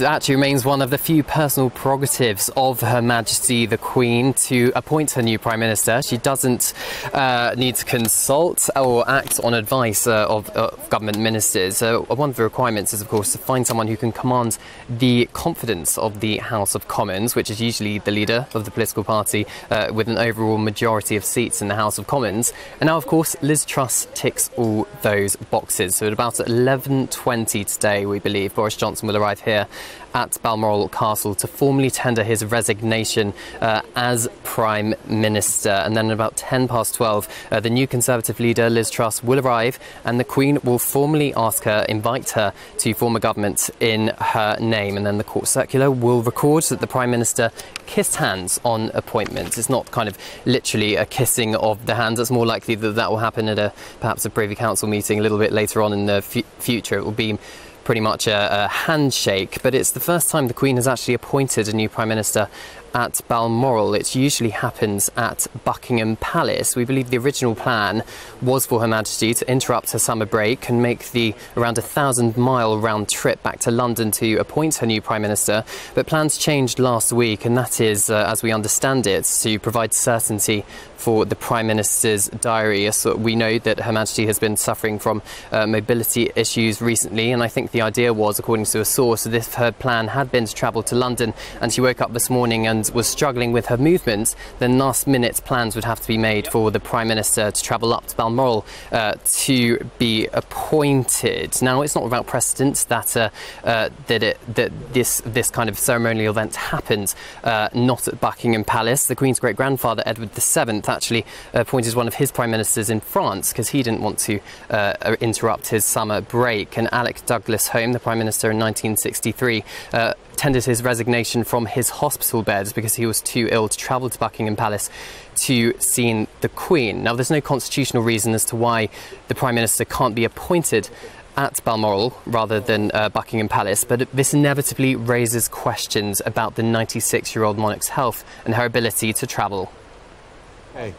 Actually remains one of the few personal prerogatives of Her Majesty the Queen to appoint her new Prime Minister. She doesn't uh, need to consult or act on advice uh, of, of, government ministers. Uh, one of the requirements is, of course, to find someone who can command the confidence of the House of Commons, which is usually the leader of the political party uh, with an overall majority of seats in the House of Commons. And now, of course, Liz Truss ticks all those boxes. So at about 11.20 today, we believe, Boris Johnson will arrive here at Balmoral Castle to formally tender his resignation uh, as Prime Minister. And then at about 10 past 12, uh, the new Conservative leader, Liz Truss, will arrive and the Queen will formally ask her, invite her to form a government in her name. And then the court circular will record that the Prime Minister kissed hands on appointment. It's not kind of literally a kissing of the hands. It's more likely that that will happen at a perhaps a Privy Council meeting a little bit later on in the future. It will be pretty much a, a, handshake, but it's the first time the Queen has actually appointed a new Prime Minister at Balmoral. It usually happens at Buckingham Palace. We believe the original plan was for Her Majesty to interrupt her summer break and make the around a thousand mile round trip back to London to appoint her new Prime Minister. But plans changed last week, and that is, uh, as we understand it, to provide certainty for the Prime Minister's diary. So we know that Her Majesty has been suffering from uh, mobility issues recently, and I think the idea was, according to a source, that if her plan had been to travel to London and she woke up this morning and was struggling with her movements, then last minute plans would have to be made for the Prime Minister to travel up to Balmoral uh, to be appointed. Now, it's not without precedent that uh, uh, that, it, that this this kind of ceremonial event happened uh, not at Buckingham Palace. The Queen's great grandfather Edward VII actually appointed one of his prime ministers in France because he didn't want to uh, interrupt his summer break. And Alec Douglas Home, the Prime Minister in 1963, uh, tendered his resignation from his hospital bed because he was too ill to travel to Buckingham Palace to see the Queen. Now, there's no constitutional reason as to why the Prime Minister can't be appointed at Balmoral rather than uh, Buckingham Palace, but this inevitably raises questions about the 96 year old monarch's health and her ability to travel. Hey.